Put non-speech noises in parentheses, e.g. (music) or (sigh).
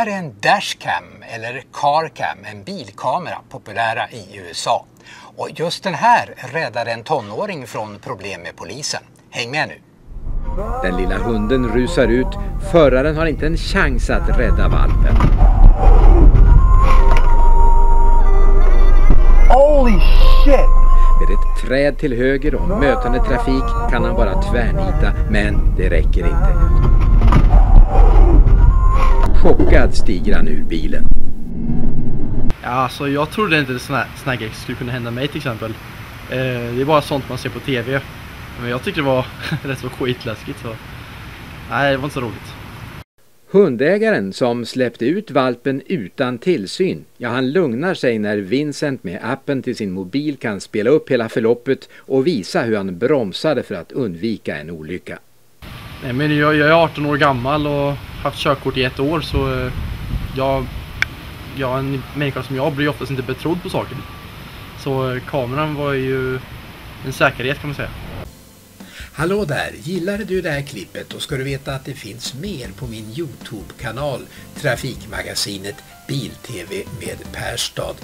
Är en dashcam eller carcam en bilkamera populära i USA? Och just den här räddade en tonåring från problem med polisen. Häng med nu! Den lilla hunden rusar ut. Föraren har inte en chans att rädda valpen. Holy shit! Med ett träd till höger och mötande trafik kan han bara tvärnita, men det räcker inte. Chockad stiger han ur bilen. Ja, alltså jag trodde inte sån här, sån här grej skulle kunna hända mig till exempel. Eh, det är bara sånt man ser på TV. Men jag tyckte det var (laughs) rätt så skitläskigt så. Nej, det var inte så roligt. Hundägaren som släppte ut valpen utan tillsyn, ja han lugnar sig när Vincent med appen till sin mobil kan spela upp hela förloppet och visa hur han bromsade för att undvika en olycka. Nej, men jag, jag är 18 år gammal och haft körkort i ett år så eh, jag, jag, en människa som jag blir oftast inte betrodd på saker. Så eh, kameran var ju en säkerhet kan man säga. Hallå där! Gillade du det här klippet då ska du veta att det finns mer på min Youtube-kanal Trafikmagasinet Bil-TV med Perstad.